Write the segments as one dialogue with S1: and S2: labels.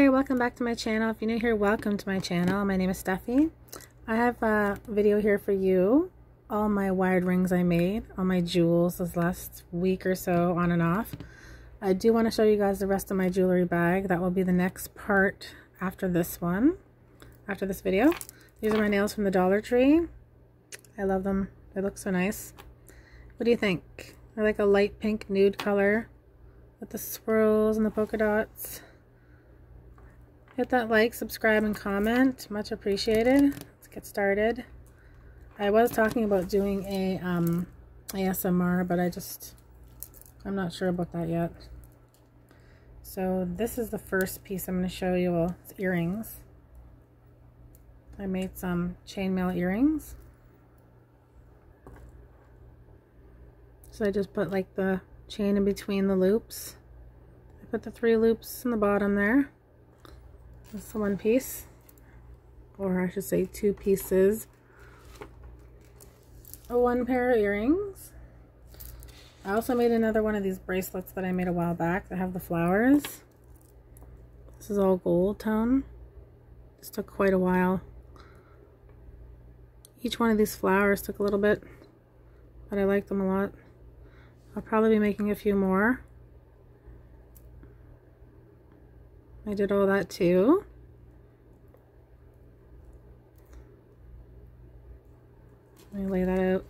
S1: there, welcome back to my channel. If you're new here, welcome to my channel. My name is Steffi. I have a video here for you. All my wired rings I made, all my jewels this last week or so on and off. I do want to show you guys the rest of my jewelry bag. That will be the next part after this one, after this video. These are my nails from the Dollar Tree. I love them. They look so nice. What do you think? They're like a light pink nude color with the swirls and the polka dots. Hit that like, subscribe, and comment. Much appreciated. Let's get started. I was talking about doing a um, ASMR, but I just, I'm not sure about that yet. So this is the first piece I'm going to show you. Well, it's earrings. I made some chainmail earrings. So I just put like the chain in between the loops. I put the three loops in the bottom there. The one piece. Or I should say two pieces. One pair of earrings. I also made another one of these bracelets that I made a while back that have the flowers. This is all gold tone. This took quite a while. Each one of these flowers took a little bit, but I like them a lot. I'll probably be making a few more. I did all that too. Let me lay that out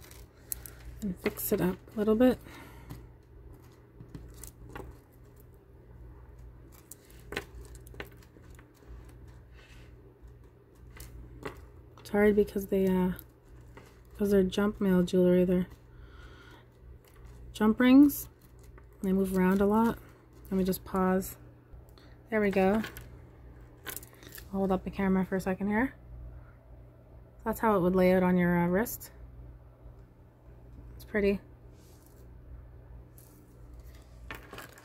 S1: and fix it up a little bit. It's hard because they uh because they're jump mail jewelry they're jump rings they move around a lot let me just pause there we go. Hold up the camera for a second here. That's how it would lay out on your uh, wrist. It's pretty.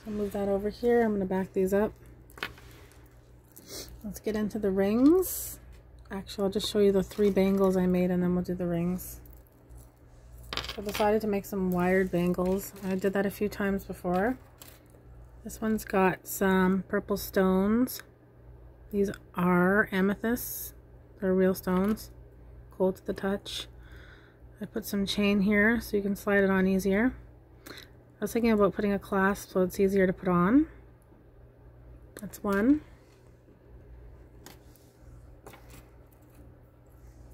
S1: So move that over here. I'm going to back these up. Let's get into the rings. Actually, I'll just show you the three bangles I made and then we'll do the rings. I decided to make some wired bangles. I did that a few times before. This one's got some purple stones. These are amethysts. They're real stones. Cold to the touch. I put some chain here so you can slide it on easier. I was thinking about putting a clasp so it's easier to put on. That's one.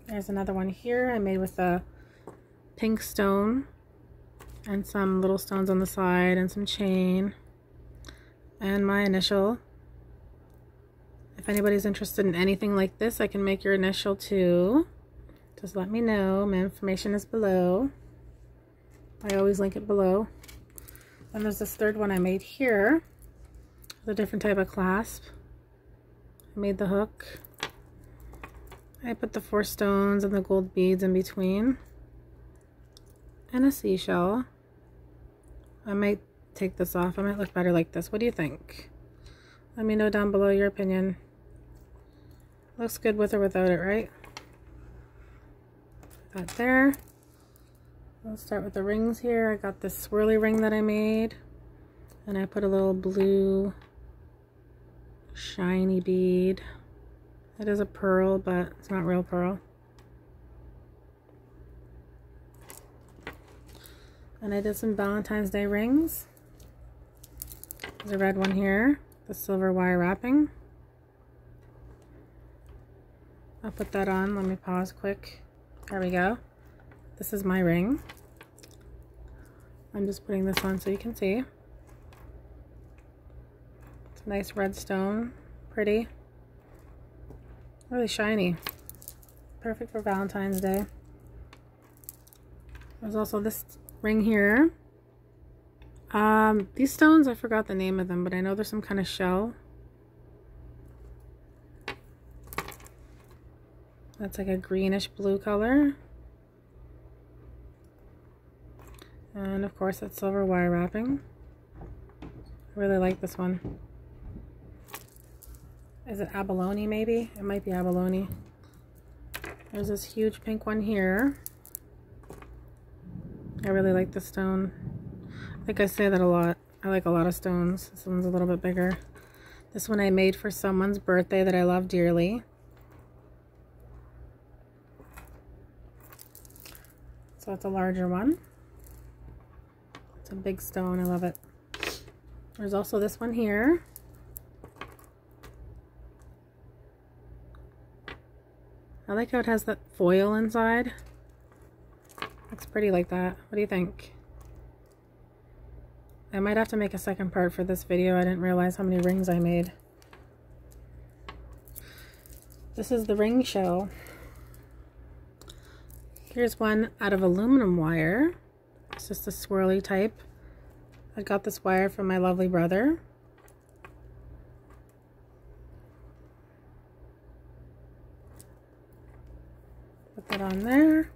S1: There's another one here I made with a pink stone and some little stones on the side and some chain and my initial. If anybody's interested in anything like this, I can make your initial too. Just let me know. My information is below. I always link it below. And there's this third one I made here. a different type of clasp. I made the hook. I put the four stones and the gold beads in between. And a seashell. I might take this off. I might look better like this. What do you think? Let me know down below your opinion. Looks good with or without it, right? That there. Let's start with the rings here. I got this swirly ring that I made. And I put a little blue shiny bead. It is a pearl, but it's not real pearl. And I did some Valentine's Day rings. There's a red one here, the silver wire wrapping. I'll put that on. Let me pause quick. There we go. This is my ring. I'm just putting this on so you can see. It's a nice red stone. Pretty. Really shiny. Perfect for Valentine's Day. There's also this ring here. Um, these stones, I forgot the name of them, but I know there's some kind of shell. That's like a greenish blue color. And of course, that silver wire wrapping. I really like this one. Is it abalone maybe? It might be abalone. There's this huge pink one here. I really like the stone. I think I say that a lot. I like a lot of stones. This one's a little bit bigger. This one I made for someone's birthday that I love dearly. So it's a larger one. It's a big stone. I love it. There's also this one here. I like how it has that foil inside. Looks pretty like that. What do you think? I might have to make a second part for this video. I didn't realize how many rings I made. This is the ring show. Here's one out of aluminum wire. It's just a swirly type. I got this wire from my lovely brother. Put that on there.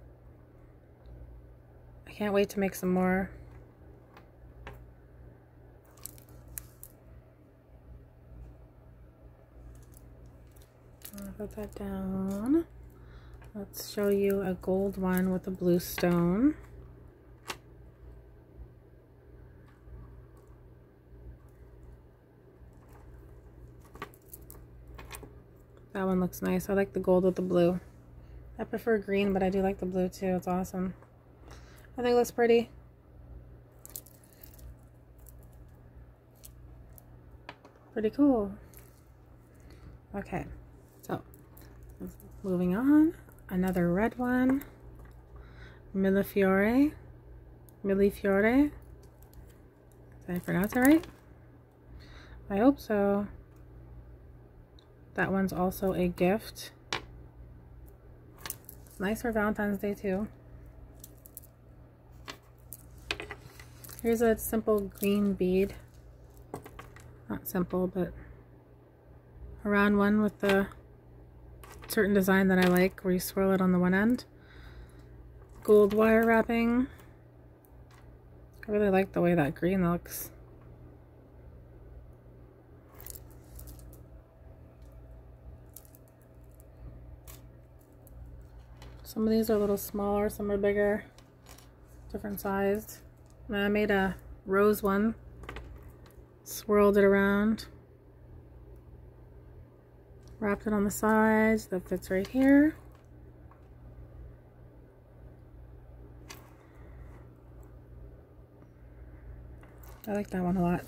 S1: I can't wait to make some more. Put that down. Let's show you a gold one with a blue stone. That one looks nice. I like the gold with the blue. I prefer green, but I do like the blue too. It's awesome. I think it looks pretty. Pretty cool. Okay, moving on. Another red one. Millefiore. Millefiore. Did I pronounce it right? I hope so. That one's also a gift. Nice for Valentine's Day too. Here's a simple green bead. Not simple, but a round one with the certain design that I like where you swirl it on the one end. Gold wire wrapping. I really like the way that green looks. Some of these are a little smaller, some are bigger, different sized. And I made a rose one, swirled it around, wrapped it on the sides, that fits right here. I like that one a lot.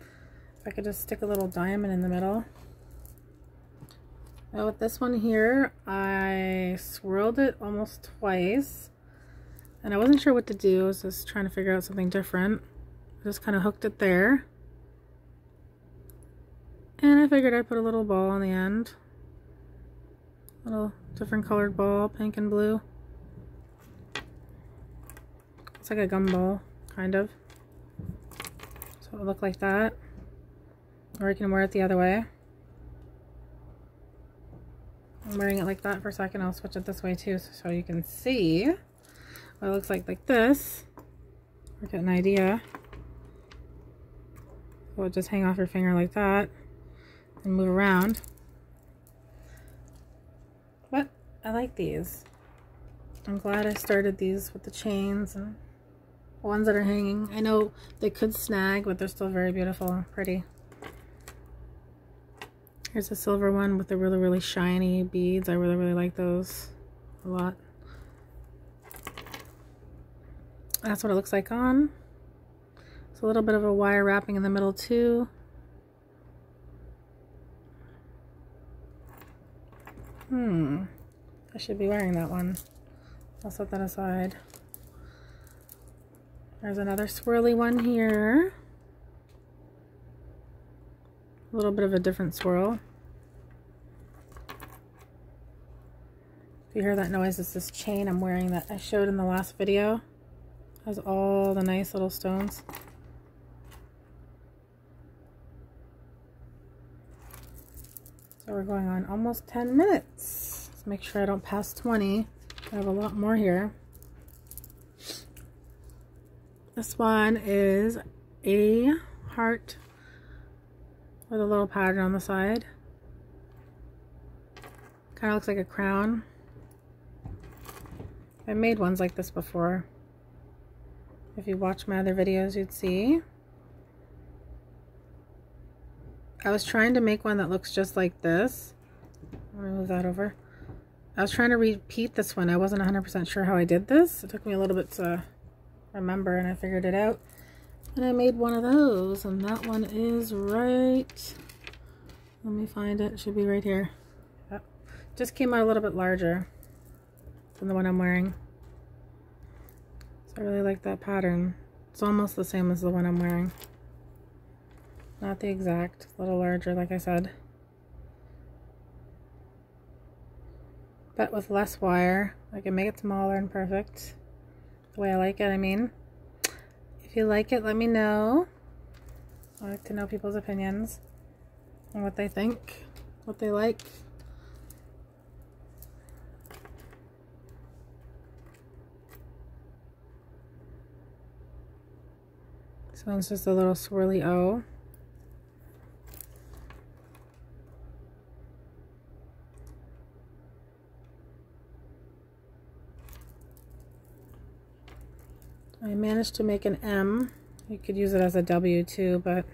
S1: If I could just stick a little diamond in the middle. Now with this one here, I swirled it almost twice. And I wasn't sure what to do. I was just trying to figure out something different. I just kind of hooked it there. And I figured I'd put a little ball on the end. A little different colored ball, pink and blue. It's like a gumball, kind of. So it would look like that. Or you can wear it the other way. I'm wearing it like that for a second. I'll switch it this way too so you can see what it looks like like this. Or get an idea. It just hang off your finger like that and move around. But I like these. I'm glad I started these with the chains and ones that are hanging. I know they could snag, but they're still very beautiful and pretty. Here's a silver one with the really, really shiny beads. I really, really like those a lot. That's what it looks like on. It's a little bit of a wire wrapping in the middle too. Hmm. I should be wearing that one. I'll set that aside. There's another swirly one here. A little bit of a different swirl. If you hear that noise, it's this chain I'm wearing that I showed in the last video. It has all the nice little stones. We're going on almost 10 minutes. Let's make sure I don't pass 20. I have a lot more here. This one is a heart with a little pattern on the side. Kind of looks like a crown. I made ones like this before. If you watch my other videos, you'd see. I was trying to make one that looks just like this. Let me move that over. I was trying to repeat this one. I wasn't 100% sure how I did this. It took me a little bit to remember and I figured it out. And I made one of those and that one is right. Let me find it. It should be right here. Yep. Just came out a little bit larger than the one I'm wearing. So I really like that pattern. It's almost the same as the one I'm wearing. Not the exact, a little larger like I said. But with less wire, I can make it smaller and perfect. The way I like it, I mean. If you like it, let me know. I like to know people's opinions and what they think, what they like. So it's just a little swirly O. I managed to make an M. You could use it as a W too, but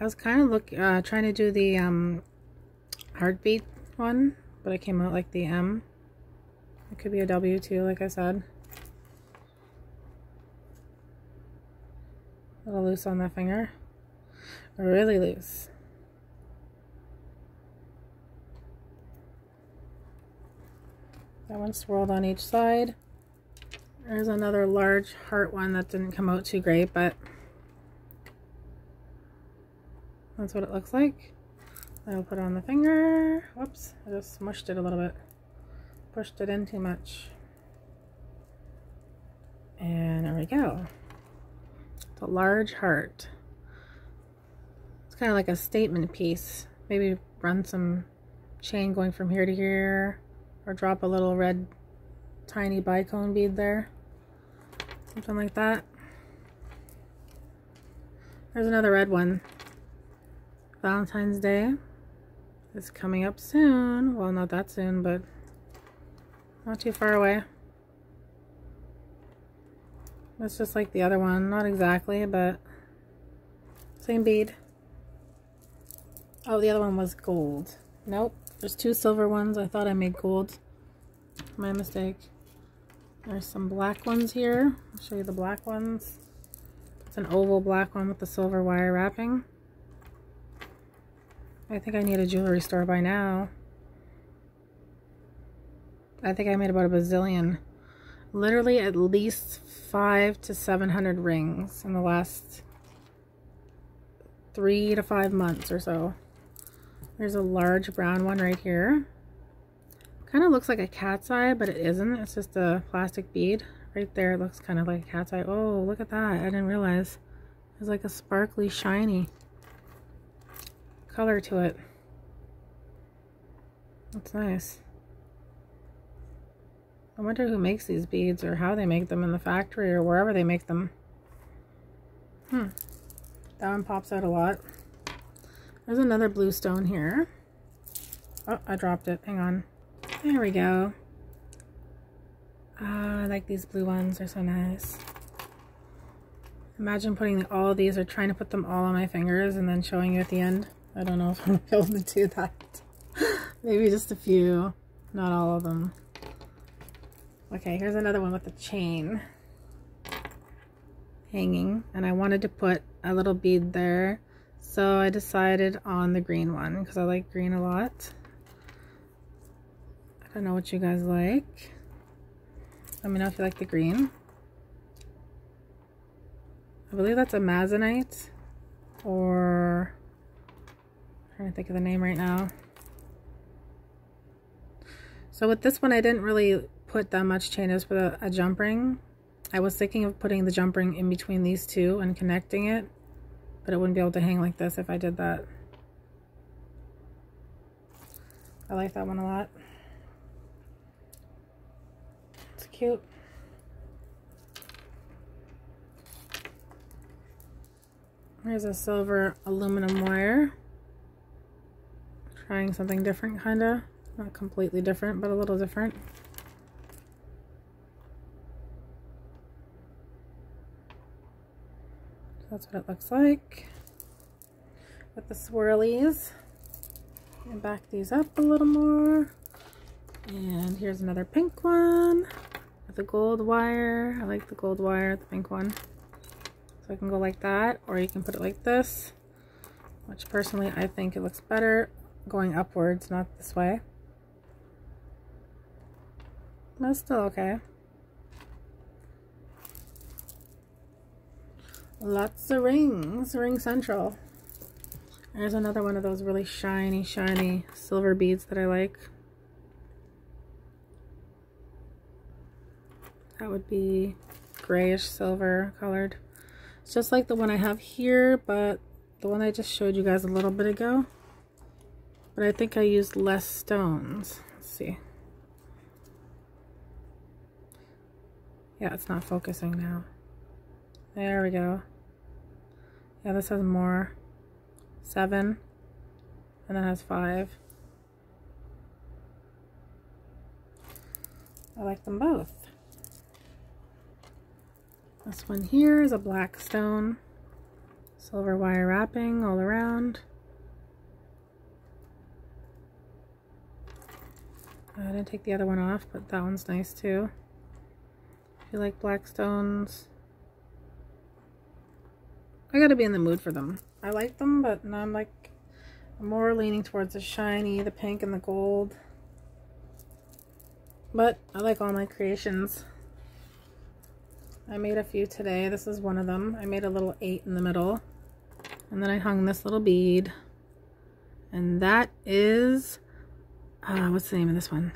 S1: I was kind of look uh, trying to do the um, heartbeat one, but it came out like the M. It could be a W too, like I said. A little loose on that finger. Really loose. That one swirled on each side. There's another large heart one that didn't come out too great, but that's what it looks like. I'll put it on the finger. Whoops, I just smushed it a little bit. Pushed it in too much. And there we go. It's a large heart. It's kind of like a statement piece. Maybe run some chain going from here to here or drop a little red tiny bicone bead there. Something like that. There's another red one. Valentine's Day is coming up soon. Well not that soon but not too far away. It's just like the other one. Not exactly but same bead. Oh the other one was gold. Nope there's two silver ones. I thought I made gold. My mistake. There's some black ones here. I'll show you the black ones. It's an oval black one with the silver wire wrapping. I think I need a jewelry store by now. I think I made about a bazillion. Literally at least five to 700 rings in the last three to five months or so. There's a large brown one right here. Kind of looks like a cat's eye, but it isn't. It's just a plastic bead. Right there, it looks kind of like a cat's eye. Oh, look at that. I didn't realize. There's like a sparkly, shiny color to it. That's nice. I wonder who makes these beads or how they make them in the factory or wherever they make them. Hmm. That one pops out a lot. There's another blue stone here. Oh, I dropped it. Hang on. There we go. Ah, I like these blue ones. They're so nice. Imagine putting all these or trying to put them all on my fingers and then showing you at the end. I don't know if I'm able to do that. Maybe just a few, not all of them. Okay, here's another one with a chain hanging. And I wanted to put a little bead there so I decided on the green one because I like green a lot. I don't know what you guys like. Let me know if you like the green. I believe that's Amazonite or I'm trying to think of the name right now. So with this one, I didn't really put that much chain. It was for a, a jump ring. I was thinking of putting the jump ring in between these two and connecting it but it wouldn't be able to hang like this if I did that. I like that one a lot. It's cute. Here's a silver aluminum wire. Trying something different, kind of. Not completely different, but a little different. that's what it looks like with the swirlies. And back these up a little more. And here's another pink one the gold wire. I like the gold wire, the pink one. So I can go like that, or you can put it like this, which personally I think it looks better going upwards, not this way. That's still okay. Lots of rings, ring central. There's another one of those really shiny, shiny silver beads that I like. That would be grayish silver colored. It's just like the one I have here, but the one I just showed you guys a little bit ago. But I think I used less stones. Let's see. Yeah, it's not focusing now. There we go. Yeah, this has more. Seven. And that has five. I like them both. This one here is a black stone. Silver wire wrapping all around. I didn't take the other one off, but that one's nice too. If you like black stones, I gotta be in the mood for them. I like them, but now I'm like more leaning towards the shiny, the pink, and the gold. But I like all my creations. I made a few today. This is one of them. I made a little eight in the middle. And then I hung this little bead. And that is, uh, what's the name of this one?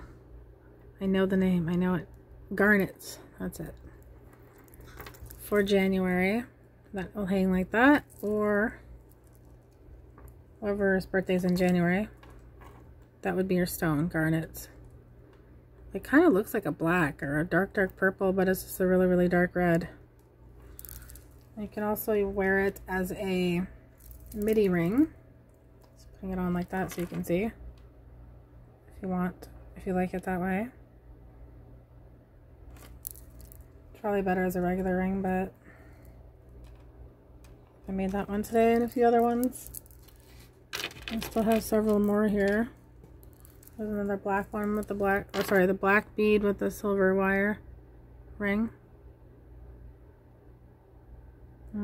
S1: I know the name. I know it. Garnets. That's it. For January that will hang like that or whoever's birthday's in January that would be your stone garnets it kind of looks like a black or a dark dark purple but it's just a really really dark red you can also wear it as a midi ring just putting it on like that so you can see if you want if you like it that way probably better as a regular ring but I made that one today and a few other ones. I still have several more here. There's another black one with the black, or sorry, the black bead with the silver wire ring.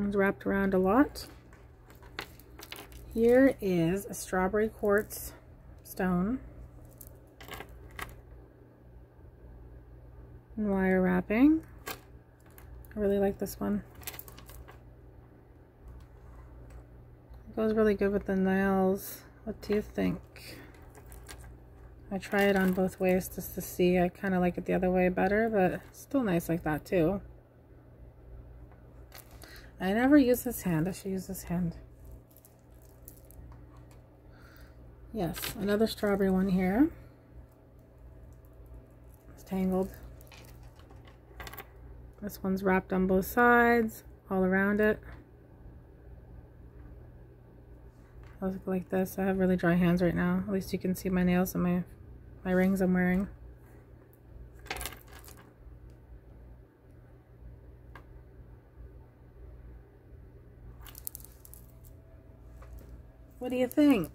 S1: It's wrapped around a lot. Here is a strawberry quartz stone. And wire wrapping. I really like this one. It goes really good with the nails. What do you think? I try it on both ways just to see. I kind of like it the other way better, but still nice like that too. I never use this hand. I should use this hand. Yes, another strawberry one here. It's tangled. This one's wrapped on both sides, all around it. I look like this. I have really dry hands right now. At least you can see my nails and my, my rings I'm wearing. What do you think?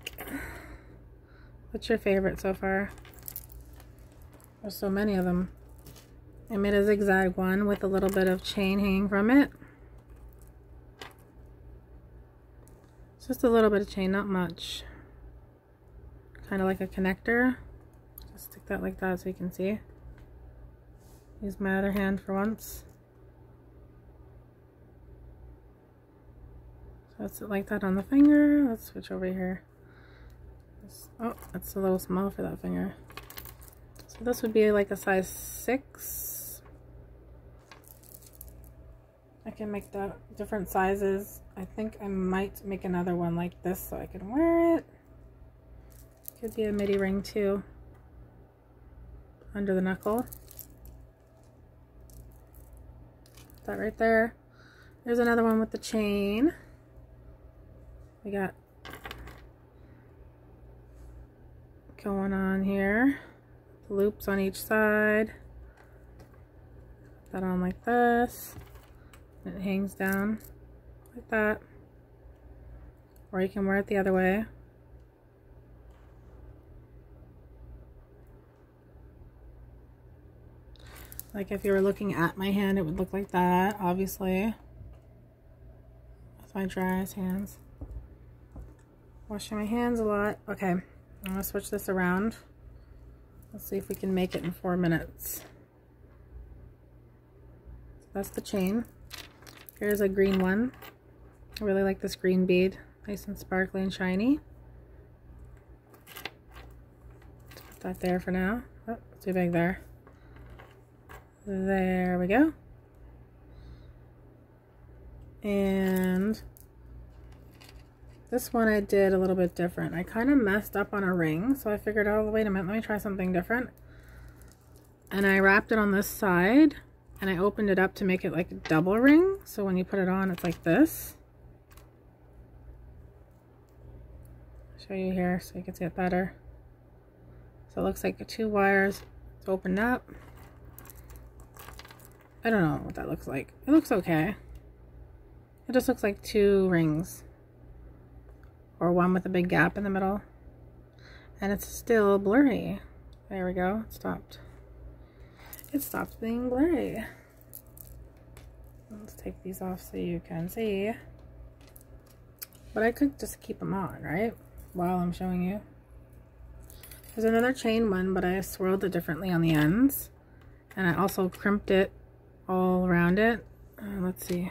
S1: What's your favorite so far? There's so many of them. I made a zigzag one with a little bit of chain hanging from it. Just a little bit of chain, not much. Kind of like a connector. Stick that like that so you can see. Use my other hand for once. So let's it like that on the finger. Let's switch over here. Oh, that's a little small for that finger. So this would be like a size 6. I can make the different sizes I think I might make another one like this so I can wear it. Could be a midi ring too. Under the knuckle. That right there. There's another one with the chain. We got going on here. Loops on each side. Put that on like this. It hangs down like that. Or you can wear it the other way. Like if you were looking at my hand, it would look like that, obviously. With my dry hands. Washing my hands a lot. Okay, I'm gonna switch this around. Let's see if we can make it in four minutes. So that's the chain. Here's a green one. I really like this green bead. Nice and sparkly and shiny. Put that there for now. Oh, too big there. There we go. And this one I did a little bit different. I kind of messed up on a ring, so I figured, oh, wait a minute, let me try something different. And I wrapped it on this side, and I opened it up to make it like a double ring. So when you put it on, it's like this. Show you here so you can see it better. So it looks like two wires. It's opened up. I don't know what that looks like. It looks okay. It just looks like two rings or one with a big gap in the middle. And it's still blurry. There we go. It stopped. It stopped being blurry. Let's take these off so you can see. But I could just keep them on, right? While I'm showing you. There's another chain one, but I swirled it differently on the ends. And I also crimped it all around it. Uh, let's see.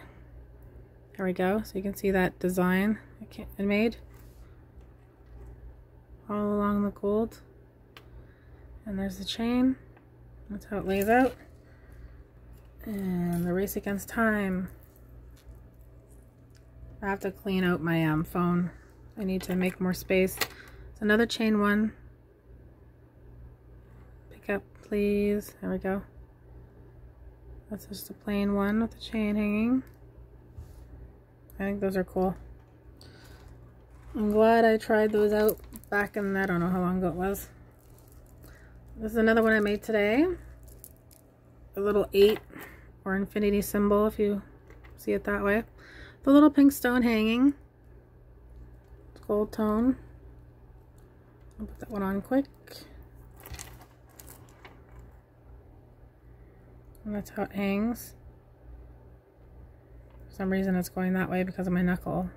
S1: There we go. So you can see that design I made all along the gold. And there's the chain. That's how it lays out. And the race against time. I have to clean out my um, phone. I need to make more space. It's another chain one. Pick up, please. There we go. That's just a plain one with the chain hanging. I think those are cool. I'm glad I tried those out back in, I don't know how long ago it was. This is another one I made today. A little 8 or infinity symbol if you see it that way. The little pink stone hanging. It's gold tone. I'll put that one on quick. And that's how it hangs. For some reason it's going that way because of my knuckle.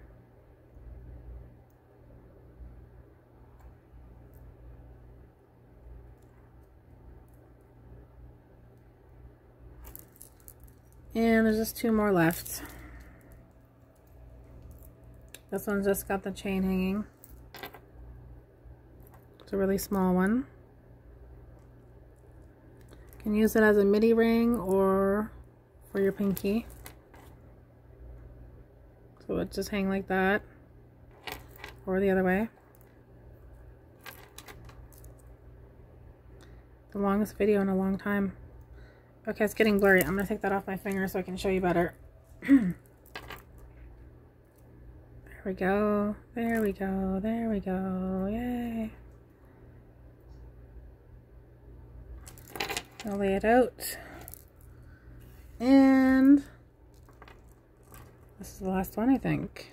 S1: And there's just two more left. This one's just got the chain hanging. It's a really small one. You can use it as a midi ring or for your pinky. So it just hang like that or the other way. The longest video in a long time. Okay, it's getting blurry. I'm going to take that off my finger so I can show you better. there we go. There we go. There we go. Yay. I'll lay it out. And this is the last one, I think.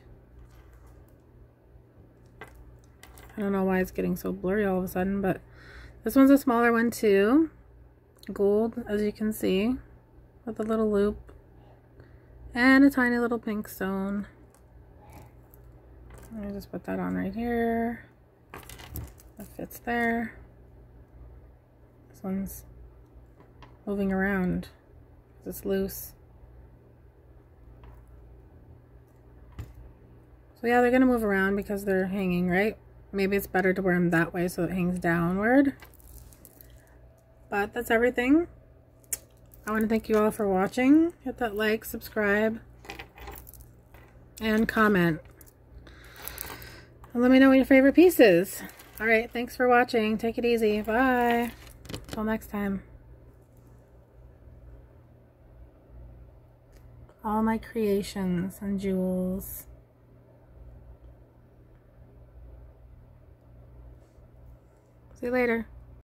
S1: I don't know why it's getting so blurry all of a sudden, but this one's a smaller one too gold, as you can see, with a little loop and a tiny little pink stone. Me just put that on right here. That fits there. This one's moving around because it's loose. So yeah, they're going to move around because they're hanging, right? Maybe it's better to wear them that way so it hangs downward. But that's everything. I want to thank you all for watching. Hit that like, subscribe, and comment. And let me know what your favorite piece is. Alright, thanks for watching. Take it easy. Bye. Until next time. All my creations and jewels. See you later.